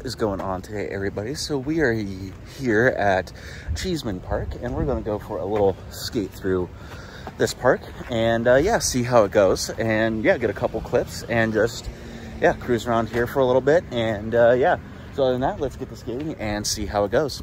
What is going on today, everybody? So we are here at Cheeseman Park, and we're going to go for a little skate through this park, and uh, yeah, see how it goes, and yeah, get a couple clips, and just yeah, cruise around here for a little bit, and uh, yeah. So other than that, let's get the skating and see how it goes.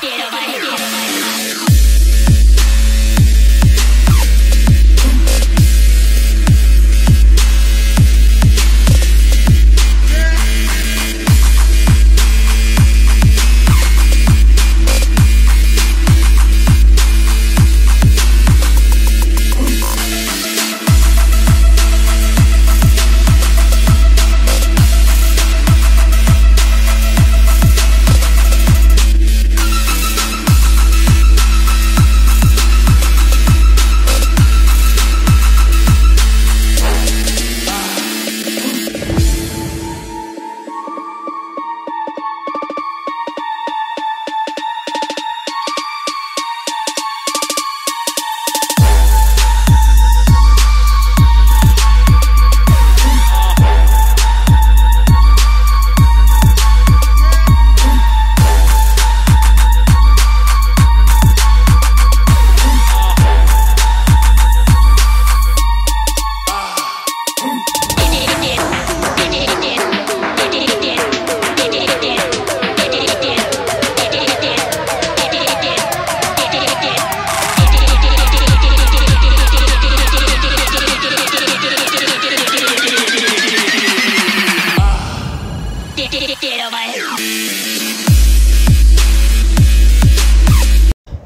quiero bailar.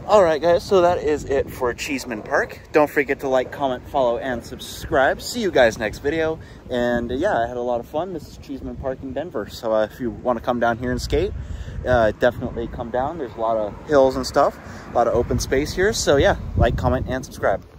Alright guys, so that is it for Cheeseman Park. Don't forget to like, comment, follow, and subscribe. See you guys next video. And uh, yeah, I had a lot of fun. This is Cheeseman Park in Denver. So uh, if you want to come down here and skate, uh, definitely come down. There's a lot of hills and stuff, a lot of open space here. So yeah, like, comment, and subscribe.